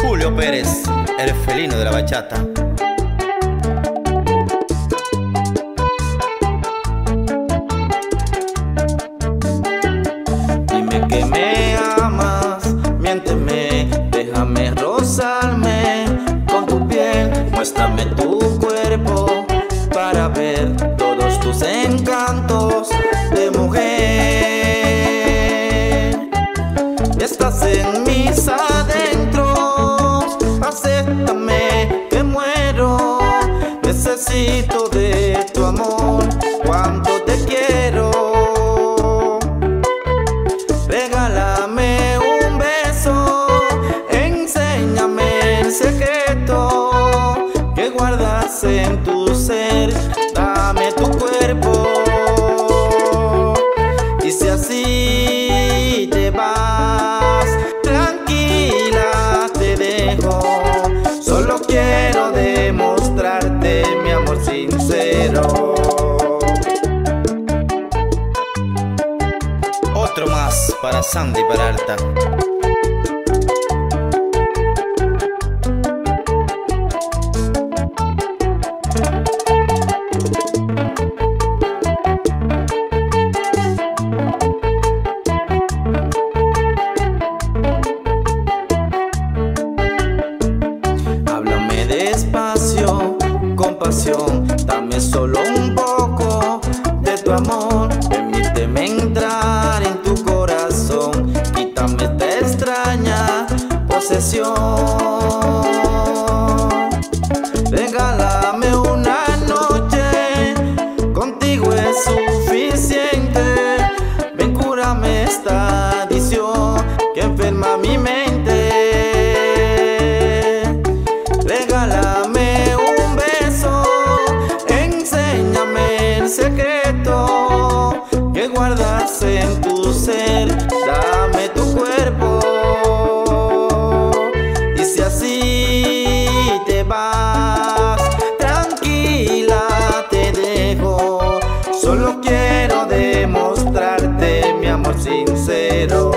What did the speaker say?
Julio Pérez, el felino de la bachata. Dime que me amas, miénteme, déjame rozarme con tu piel, muéstrame tu Estás en mis adentros, acéptame que muero, necesito de tu amor, cuánto te quiero. Regálame un beso, enséñame el secreto que guardas en tu ser, para Sandy Peralta. Háblame despacio, con pasión, dame solo un poco de tu amor. Permíteme entrar depresión. Regálame una noche, contigo es suficiente. Ven, cúrame esta adicción que enferma mi mente. Tranquila, te dejo. Solo quiero demostrarte mi amor sincero.